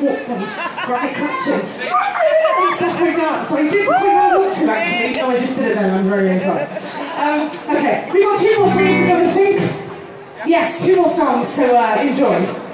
Great catching. It's definitely not. So I didn't quite know what to actually. No, I just did it then. I'm very excited. Um, okay, we've got two more songs to go, I think. Yes, two more songs, so uh, enjoy.